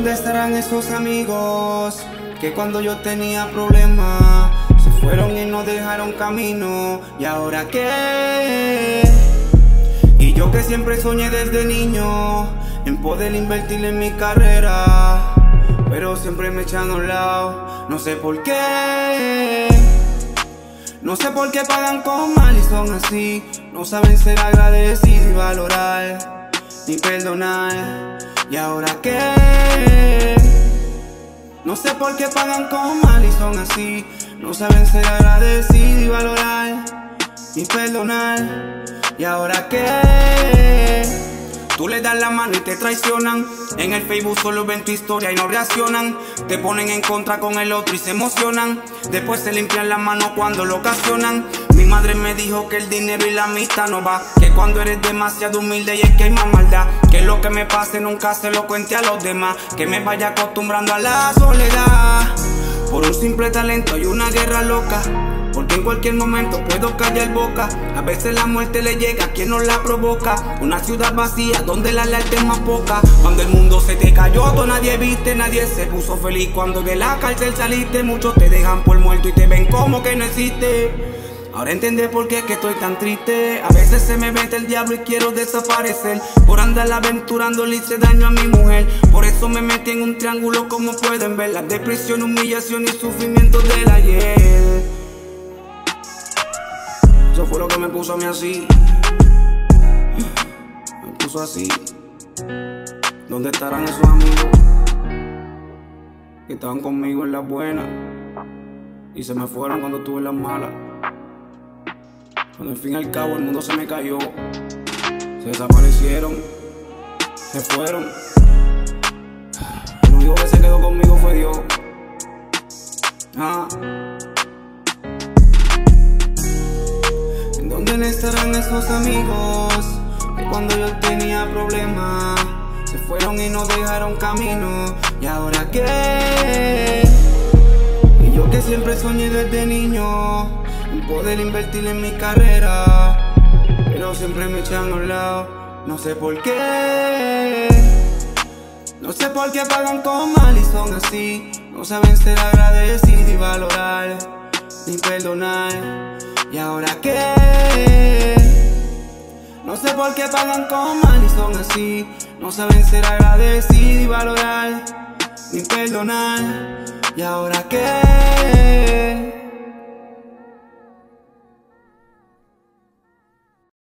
estarán esos amigos que cuando yo tenía problemas se fueron y no dejaron camino? ¿Y ahora qué? Y yo que siempre soñé desde niño en poder invertir en mi carrera, pero siempre me echan a un lado, no sé por qué. No sé por qué pagan con mal y son así, no saben ser agradecidos y valorar, ni perdonar. ¿Y ahora qué? No sé por qué pagan con mal y son así. No saben ser agradecidos y valorar, ni perdonar. ¿Y ahora qué? Tú le das la mano y te traicionan. En el Facebook solo ven tu historia y no reaccionan. Te ponen en contra con el otro y se emocionan. Después se limpian las manos cuando lo ocasionan. Mi madre me dijo que el dinero y la amistad no va. Cuando eres demasiado humilde y es que hay más maldad. Que lo que me pase nunca se lo cuente a los demás. Que me vaya acostumbrando a la soledad. Por un simple talento y una guerra loca. Porque en cualquier momento puedo callar boca. A veces la muerte le llega a quien no la provoca. Una ciudad vacía donde la alerta es más poca. Cuando el mundo se te cayó, todo nadie viste, nadie se puso feliz. Cuando de la cárcel saliste, muchos te dejan por muerto y te ven como que no existe. Ahora entiende por qué es que estoy tan triste. A veces se me mete el diablo y quiero desaparecer. Por andar aventurando le hice daño a mi mujer. Por eso me metí en un triángulo como pueden ver. La depresión, humillación y sufrimiento del ayer. Eso fue lo que me puso a mí así. Me puso así. ¿Dónde estarán esos amigos que estaban conmigo en las buenas y se me fueron cuando tuve las malas? Cuando al fin y al cabo el mundo se me cayó, se desaparecieron, se fueron. El único que se quedó conmigo fue Dios. Ah. ¿Dónde estarán esos amigos que cuando yo tenía problemas se fueron y no dejaron camino? ¿Y ahora qué? Y yo que siempre soñé desde niño en poder invertir en mi carrera, pero siempre me echan a un lado, no sé por qué. No sé por qué pagan con mal y son así, no saben ser agradecidos y valorar, ni perdonar. ¿Y ahora qué? No sé por qué pagan con mal y son así. No saben ser agradecidos y valorar, ni perdonar. ¿Y ahora qué?